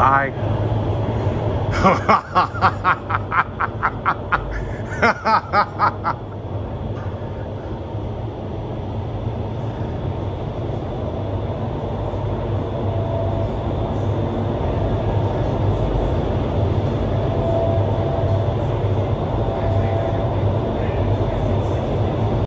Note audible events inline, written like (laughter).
Bye. (laughs)